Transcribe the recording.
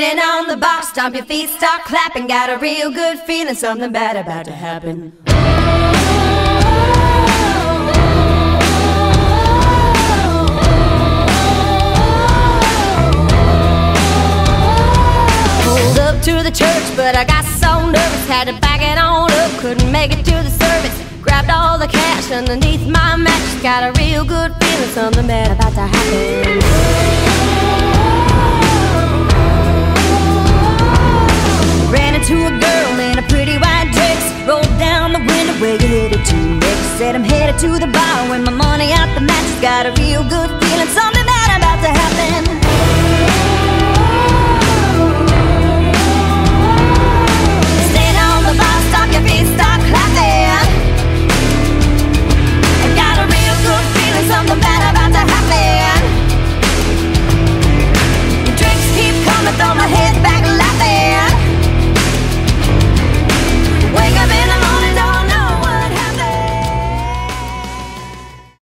Stand on the box, stomp your feet, start clapping. Got a real good feeling, something bad about to happen. Pulled up to the church, but I got so nervous, had to back it on up, couldn't make it to the service. Grabbed all the cash underneath my mattress, got a real good feeling, something bad about to happen. to a girl in a pretty white dress. Rolled down the window where you headed to next. Said I'm headed to the bar with my money out the mattress. Got a real good feeling, something bad about to happen.